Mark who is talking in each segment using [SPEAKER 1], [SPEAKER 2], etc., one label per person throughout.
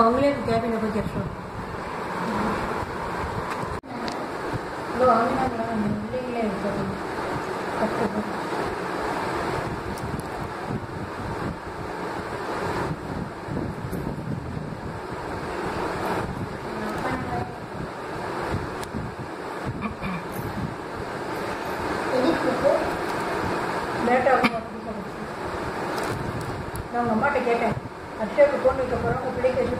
[SPEAKER 1] அவங்களே கேபினை போய் கேட்டுருவோம் இதோ அவங்க பிள்ளைங்களே இருக்கிறது கற்றுக்கணும் லேட்டாக நான் உங்கள் அம்மாட்ட கேட்டேன் அக்ஷயாவுக்கு ஃபோன் வைக்க போகிறோம் உங்கள் பிள்ளைக்கு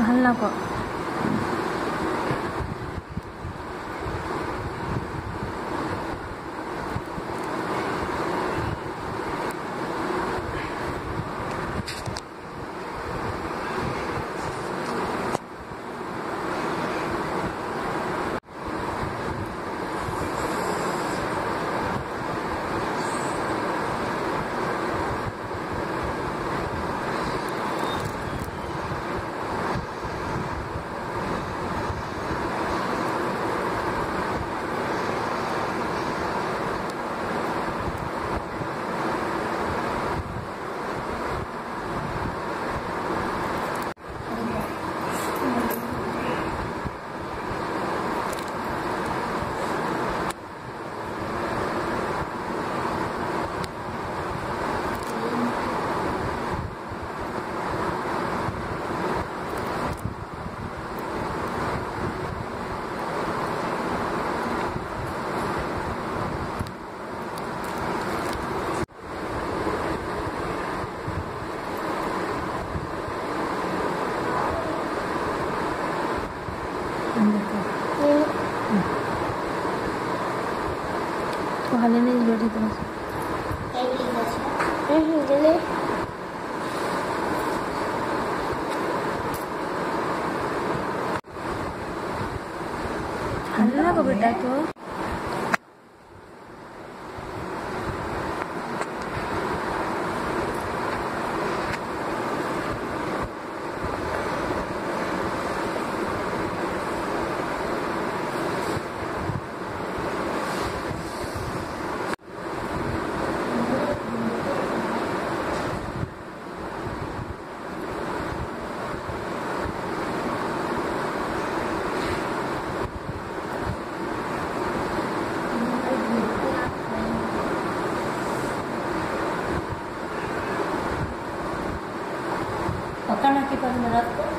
[SPEAKER 1] 하려고 응. 응.
[SPEAKER 2] 저 안에는 요리 들어서. 애기 이거지? 응, 그래. 안 나가볼까 또? की पंद्रह को?